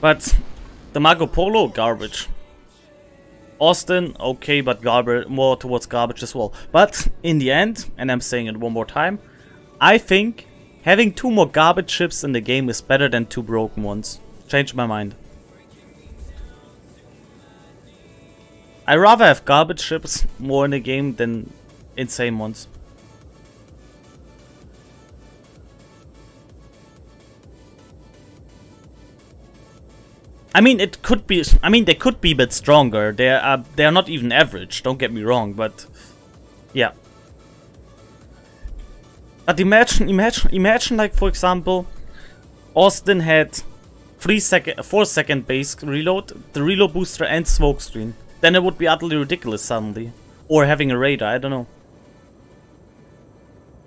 But the Marco Polo, garbage. Austin, okay, but garbage, more towards garbage as well. But in the end, and I'm saying it one more time, I think having two more garbage ships in the game is better than two broken ones. Changed my mind. I rather have garbage ships more in the game than insane ones. I mean, it could be. I mean, they could be a bit stronger. They are. Uh, they are not even average. Don't get me wrong, but yeah. But imagine, imagine, imagine, like for example, Austin had three second, four second base reload, the reload booster, and smoke screen. Then it would be utterly ridiculous suddenly, or having a radar. I don't know.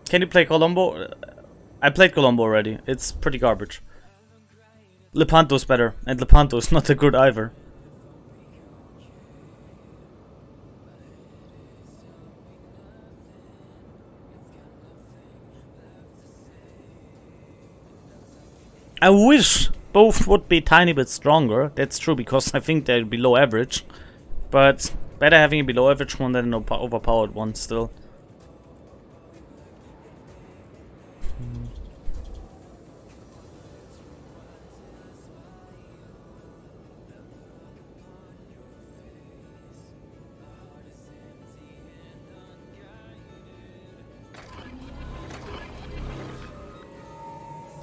Can you play Colombo? I played Colombo already. It's pretty garbage. Lepanto's better, and Lepanto's not a good either. I wish both would be tiny bit stronger. That's true, because I think they're below average. But better having a below average one than an overpowered one still.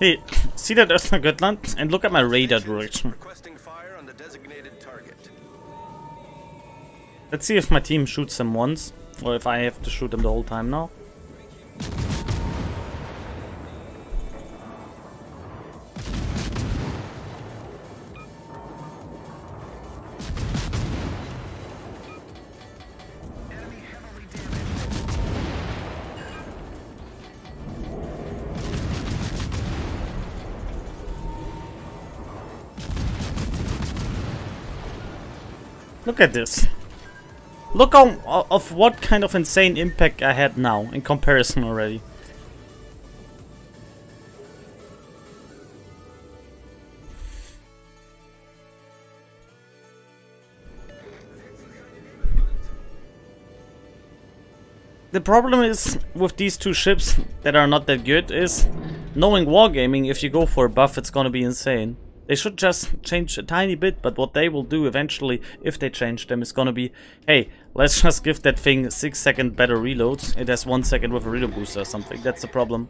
Hey, see that Östergötland? And look at my radar direction. Let's see if my team shoots them once, or if I have to shoot them the whole time now. Look at this. Look on, uh, of what kind of insane impact I had now in comparison already. The problem is with these two ships that are not that good is knowing wargaming if you go for a buff it's gonna be insane. They should just change a tiny bit, but what they will do eventually, if they change them, is gonna be, hey, let's just give that thing 6 second better reloads. It has 1 second with a reload booster or something. That's the problem.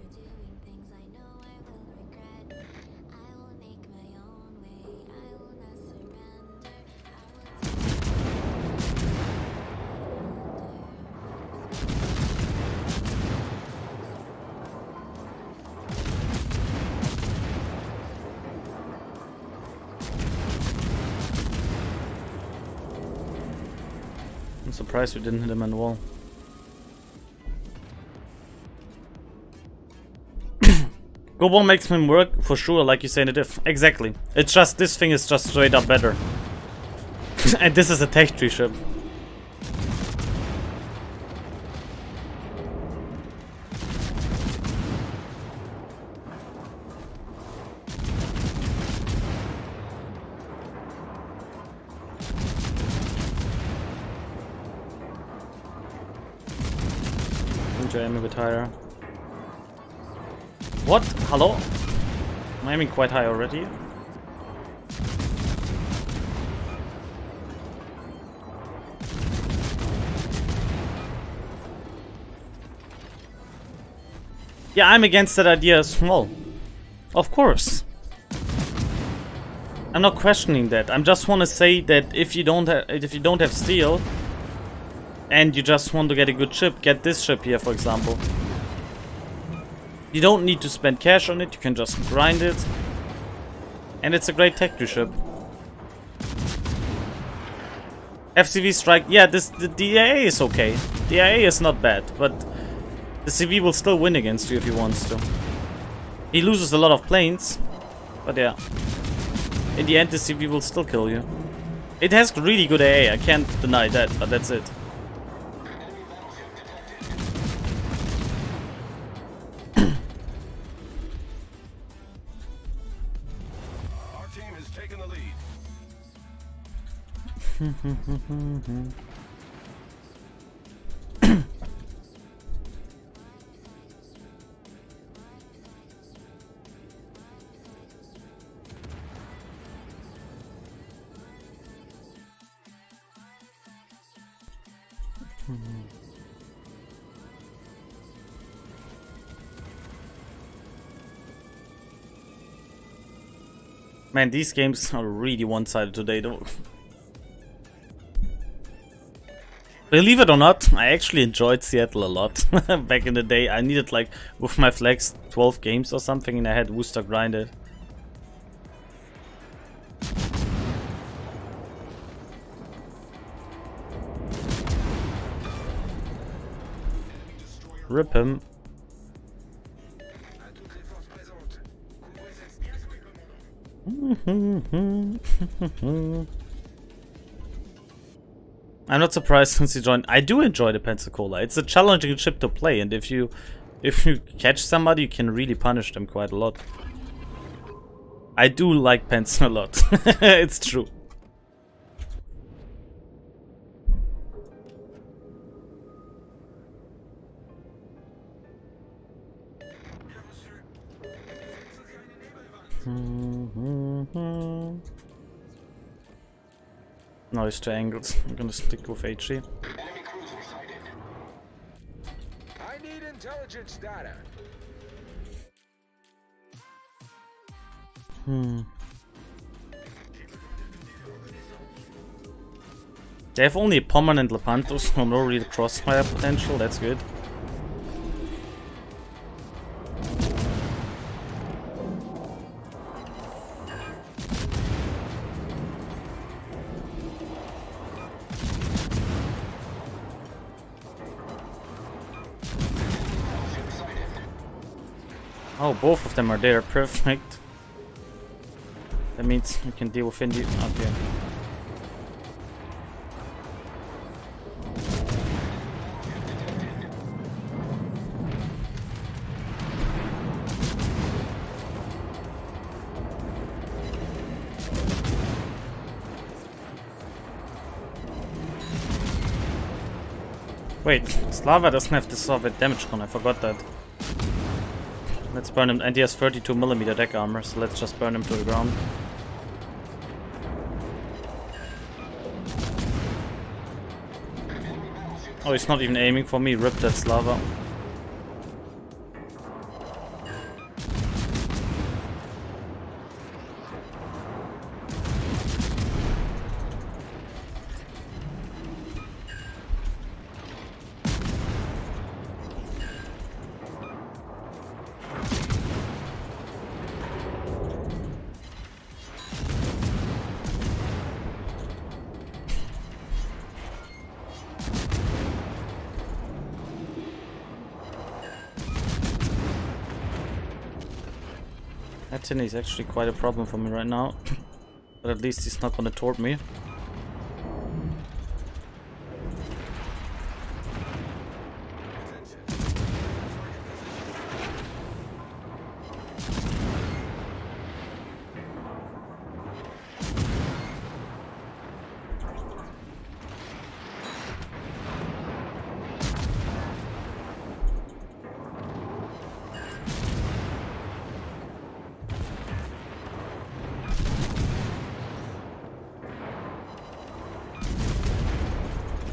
Surprised we didn't hit him in the wall. Go makes him work for sure, like you say in the diff. Exactly. It's just, this thing is just straight up better. and this is a tech tree ship. Enemy retire. What? Hello? I'm aiming quite high already. Yeah, I'm against that idea as well. Of course. I'm not questioning that. I just want to say that if you don't have if you don't have steel, and you just want to get a good ship, get this ship here, for example. You don't need to spend cash on it, you can just grind it. And it's a great tech ship. FCV strike, yeah, this the, AA is okay. AA is not bad, but the CV will still win against you if he wants to. He loses a lot of planes, but yeah. In the end, the CV will still kill you. It has really good AA, I can't deny that, but that's it. Man, these games are really one-sided today though. Believe it or not, I actually enjoyed Seattle a lot back in the day. I needed like, with my flex, 12 games or something and I had Worcester grinded. Rip him. I'm not surprised since you joined. I do enjoy the Pensacola. It's a challenging ship to play, and if you if you catch somebody, you can really punish them quite a lot. I do like Pens a lot. it's true. Mm-hmm. Nice two angles. I'm gonna stick with HE. I need intelligence data. Hmm. They have only and Lepanto, so no real crossfire potential, that's good. Oh, both of them are there. Perfect. That means we can deal with Indy. Okay. Wait, Slava doesn't have the Soviet damage gun, I forgot that. Let's burn him. And he has 32 millimeter deck armor, so let's just burn him to the ground. Oh, he's not even aiming for me. Rip that Slava. 10 is actually quite a problem for me right now. but at least he's not gonna torp me.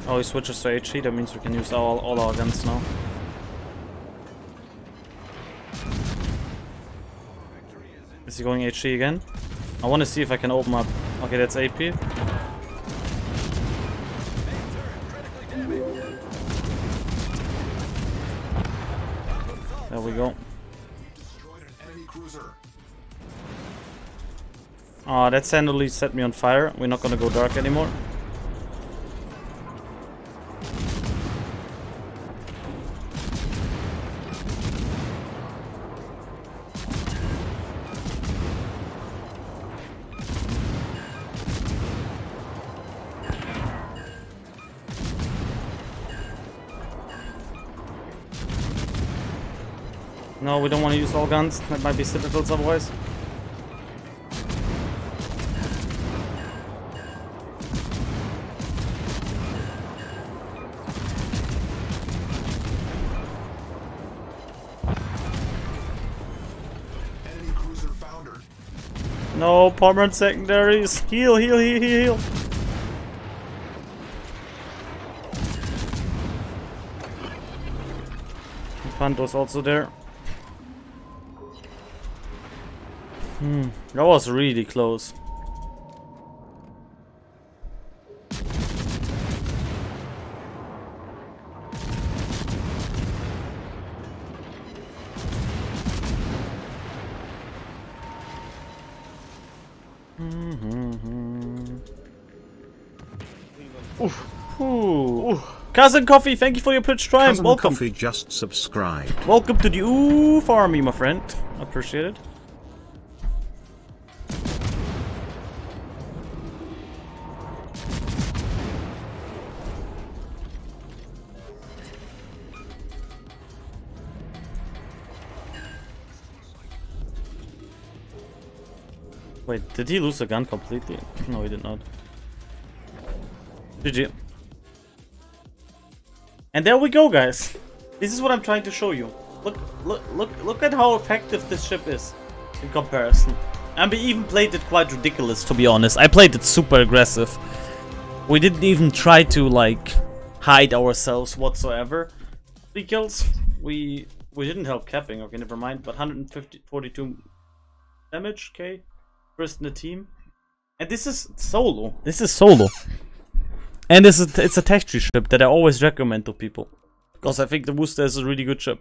Oh, he switches to HE, that means we can use all, all our guns now. Is he going HE again? I want to see if I can open up. Okay, that's AP. There we go. Oh, that sandally set me on fire. We're not gonna go dark anymore. No, we don't want to use all guns. That might be difficult otherwise. No, Pommern secondaries. Heal, heal, heal, heal, heal. Panto's also there. Hmm, that was really close. Hmm, hmm, hmm. Ooh. Cousin Coffee, thank you for your Twitch Prime. Cousin Welcome. Coffee just subscribed. Welcome to the Oof Army, my friend. Appreciate it. Wait, did he lose the gun completely? No, he did not. GG. And there we go, guys. This is what I'm trying to show you. Look, look, look, look at how effective this ship is in comparison. And we even played it quite ridiculous, to be honest. I played it super aggressive. We didn't even try to like hide ourselves whatsoever. Three kills. We we didn't help capping. Okay, never mind. But 150, 42 damage. Okay, first in the team. And this is solo. This is solo. And it's a, it's a tech tree ship that I always recommend to people. Because I think the Worcester is a really good ship.